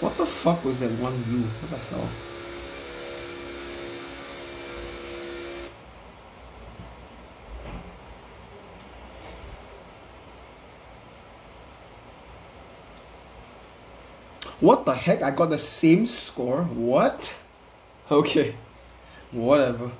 What the fuck was that one blue? What the hell? What the heck? I got the same score? What? Okay. Whatever.